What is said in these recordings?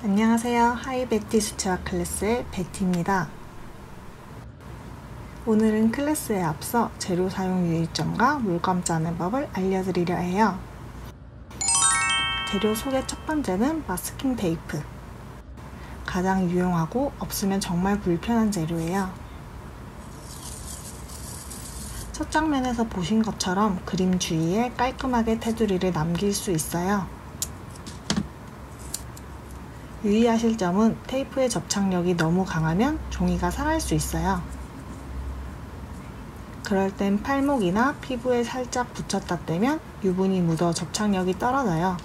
안녕하세요. 하이베티 수채화 클래스의 베티입니다. 오늘은 클래스에 앞서 재료 사용 유의점과 물감 짜는 법을 알려드리려 해요. 재료 소개 첫 번째는 마스킹 테이프. 가장 유용하고 없으면 정말 불편한 재료예요. 첫 장면에서 보신 것처럼 그림 주위에 깔끔하게 테두리를 남길 수 있어요. 유의하실 점은 테이프의 접착력이 너무 강하면 종이가 상할 수 있어요. 그럴 땐 팔목이나 피부에 살짝 붙였다 떼면 유분이 묻어 접착력이 떨어져요.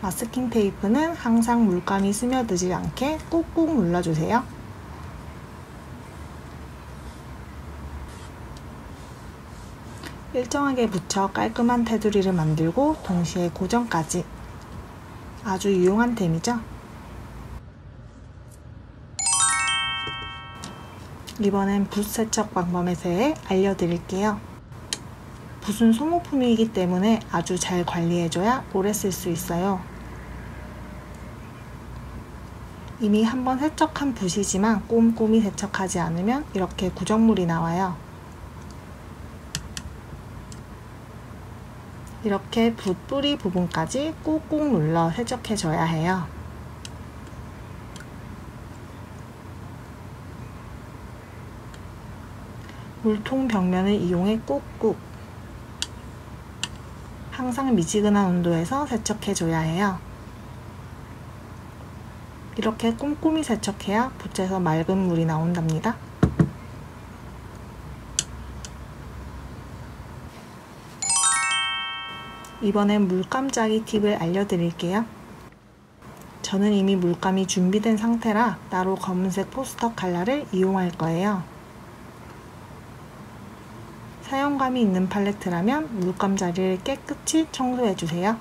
마스킹 테이프는 항상 물감이 스며들지 않게 꾹꾹 눌러주세요. 일정하게 붙여 깔끔한 테두리를 만들고 동시에 고정까지 아주 유용한 템이죠. 이번엔 붓 세척 방법에 대해 알려드릴게요. 붓은 소모품이기 때문에 아주 잘 관리해줘야 오래 쓸 수 있어요. 이미 한번 세척한 붓이지만 꼼꼼히 세척하지 않으면 이렇게 구정물이 나와요. 이렇게 붓 뿌리 부분까지 꾹꾹 눌러 세척해 줘야 해요. 물통 벽면을 이용해 꾹꾹 항상 미지근한 온도에서 세척해 줘야 해요. 이렇게 꼼꼼히 세척해야 붓에서 맑은 물이 나온답니다. 이번엔 물감 짜기 팁을 알려드릴게요. 저는 이미 물감이 준비된 상태라 따로 검은색 포스터 칼라를 이용할 거예요. 사용감이 있는 팔레트라면 물감 자리를 깨끗이 청소해주세요.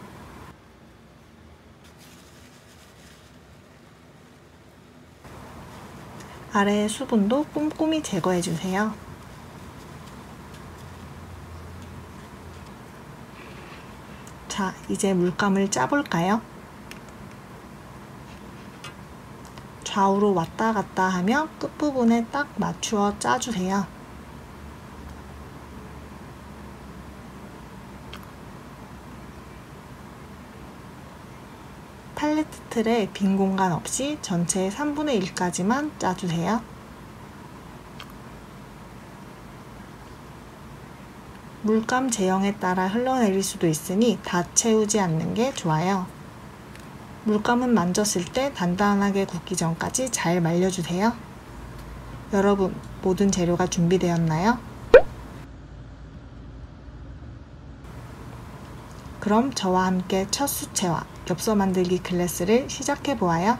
아래의 수분도 꼼꼼히 제거해주세요. 자, 이제 물감을 짜볼까요? 좌우로 왔다 갔다 하며 끝부분에 딱 맞추어 짜주세요. 팔레트 틀에 빈 공간 없이 전체의 3분의 1까지만 짜주세요. 물감 제형에 따라 흘러내릴 수도 있으니 다 채우지 않는 게 좋아요. 물감은 만졌을 때 단단하게 굳기 전까지 잘 말려주세요. 여러분, 모든 재료가 준비되었나요? 그럼 저와 함께 첫 수채화 엽서 만들기 클래스를 시작해 보아요.